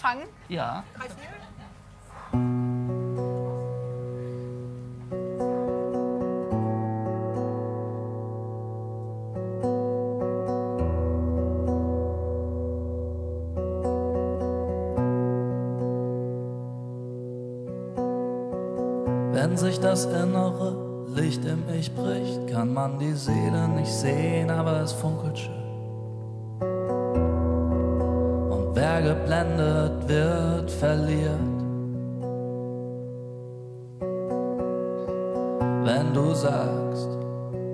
anfangen? Ja. Wenn sich das innere Licht im Ich bricht, kann man die Seele nicht sehen, aber es funkelt schön. Wer geblendet wird, verliert. Wenn du sagst,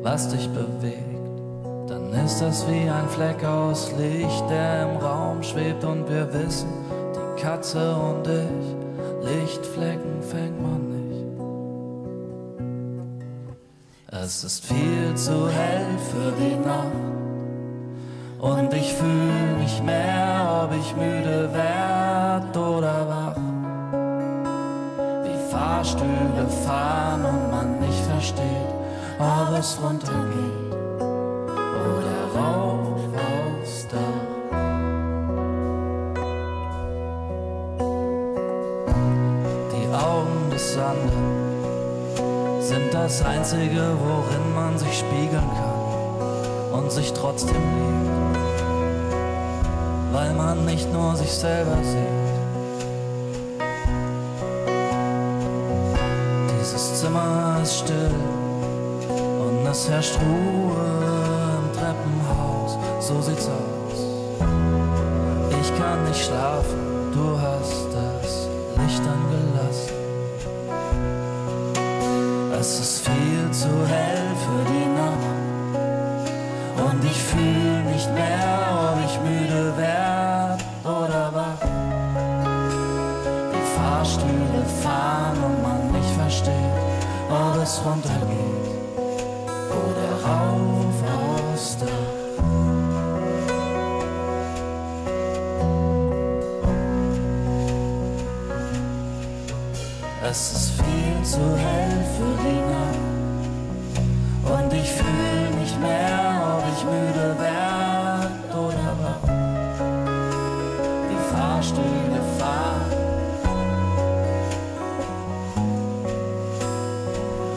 was dich bewegt, dann ist das wie ein Fleck aus Licht, der im Raum schwebt und wir wissen, die Katze und ich, Lichtflecken fängt man nicht. Es ist viel zu hell für die Nacht und ich fühl nicht mehr, ob ich müde werd oder wach. Wie Fahrstühle fahren und man nicht versteht, ob es runtergeht oder rauf aufs Dach. Die Augen des anderen sind das Einzige, worin man sich spiegeln kann und sich trotzdem liebt, weil man nicht nur sich selber sieht. Dieses Zimmer ist still und es herrscht Ruhe im Treppenhaus, so sieht's aus. Ich kann nicht schlafen, du hast das Licht angelassen. Es ist viel zu hell für die Nacht und ich fühl Fahrstühle fahren und man nicht versteht, ob es runtergeht oder rauf aufs Dach. Es ist viel zu hell für die und ich fühl nicht mehr, ob ich müde werd oder wach. Die Fahrstühle